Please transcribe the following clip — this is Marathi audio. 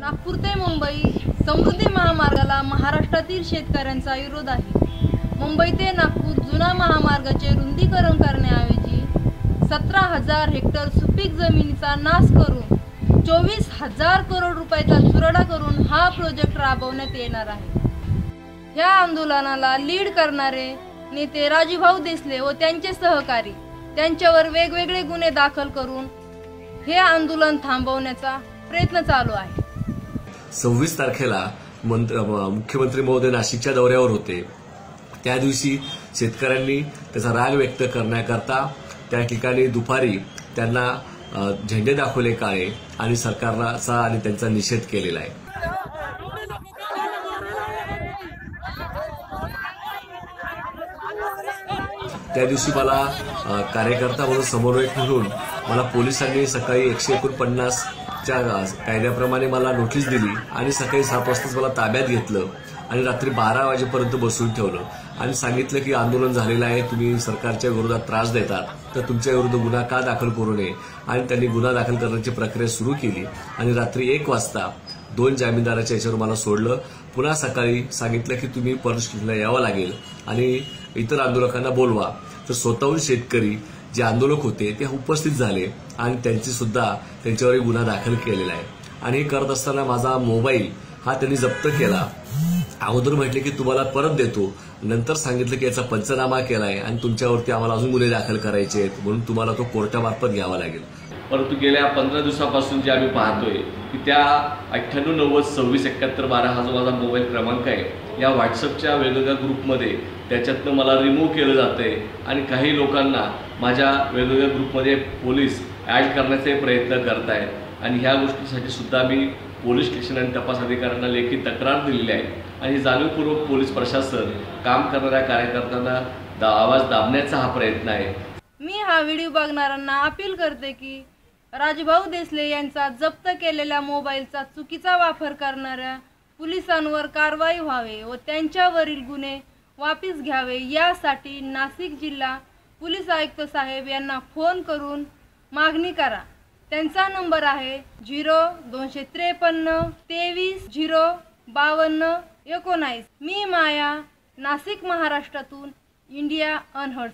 नागपूर ते मुंबई समृद्धी महामार्गाला महाराष्ट्रातील शेतकऱ्यांचा विरोध आहे. मुंबई ते नागपूर जुना महामार्गाचे रुंदीकरण करण्याऐवजी सतरा हजार हेक्टर सुपीक जमिनीचा नाश करून चोवीस हजार करोड रुपयाचा चुरडा करून हा प्रोजेक्ट राबवण्यात येणार आहे. या आंदोलनाला लीड करणारे नेते राजूभाऊ देसले व त्यांचे सहकारी त्यांच्यावर वेगवेगळे गुन्हे दाखल करून हे आंदोलन थांबवण्याचा प्रयत्न चालू आहे. सव्वीस तारखेला मंत्र मुख्यमंत्री महोदय नाशिकच्या दौऱ्यावर होते. त्या दिवशी शेतकऱ्यांनी त्याचा राग व्यक्त करण्याकरता त्या ठिकाणी दुपारी त्यांना झेंडे दाखवले काळे आणि सरकारचा आणि त्यांचा निषेध केलेला आहे. त्या दिवशी मला कार्यकर्ता म्हणून समन्वयक म्हणून मला पोलिसांनी सकाळी एकशे एकोणपन्नास अ, कायद्याप्रमाणे मला नोटीस दिली आणि सकाळी सात वाजताच मला ताब्यात घेतलं आणि रात्री बारा वाजेपर्यंत बसून ठेवलं. आणि सांगितलं की आंदोलन झालेलं आहे तुम्ही सरकारच्या विरोधात त्रास देतात तर तुमच्या विरुद्ध गुन्हा का दाखल करू नये? आणि त्यांनी गुन्हा दाखल करण्याची प्रक्रिया सुरू केली आणि रात्री एक वाजता दोन जामीनदाराच्या याच्यावर मला सोडलं. पुन्हा सकाळी सांगितलं की तुम्ही परत स्टेशनला यावं लागेल आणि इतर आंदोलकांना बोलवा. तर स्वतःहून शेतकरी जे आंदोलक होते ते उपस्थित झाले आणि त्यांची सुद्धा त्यांच्यावर गुन्हा दाखल केलेला आहे. आणि हे करत असताना माझा मोबाईल हा त्यांनी जप्त केला. अगोदर म्हटले की तुम्हाला परत देतो. नंतर सांगितलं की याचा पंचनामा केलाय आणि तुमच्यावरती आम्हाला अजून गुन्हे दाखल करायचे आहेत म्हणून तुम्हाला तो कोर्टामार्फत घ्यावा लागेल. परंतु गेल्या पंधरा दिवसापासून जे आम्ही पाहतोय की त्या अठ्ठ्याण्णव नव्वद सव्वीस एकाहत्तर बारा हा जो माझा मोबाईल क्रमांक आहे या व्हॉट्सअपच्या वेगवेगळ्या ग्रुपमध्ये त्याच्यातनं मला रिमूव्ह केलं जातंय आणि काही लोकांना माझ्या वेगवेगळ्या ग्रुपमध्ये पोलीस ॲड करण्याचे प्रयत्न करत आहेत आणि ह्या गोष्टीसाठी सुद्धा मी पोलीस स्टेशन आणि तपास अधिकाऱ्यांना लेखी तक्रार दिलेली आहे. आणि जाणीवपूर्वक पोलीस प्रशासन काम करणाऱ्या कार्यकर्त्यांना दा आवाज दाबण्याचा हा प्रयत्न आहे. मी हा व्हिडिओ बघणाऱ्यांना अपील करते की राजभाऊ देसले यांचा जप्त केलेल्या मोबाईलचा चुकीचा वापर करणाऱ्या पोलिसांवर कारवाई व्हावे व त्यांच्यावरील गुन्हे वापिस घ्यावे यासाठी नाशिक जिल्हा पोलीस आयुक्त साहेब यांना फोन करून मागणी करा. त्यांचा नंबर आहे झिरो दोनशे त्रेपन्न तेवीस झिरो बावन्न एकोणावीस मी माया नाशिक महाराष्ट्रातून इंडिया अनहर्ड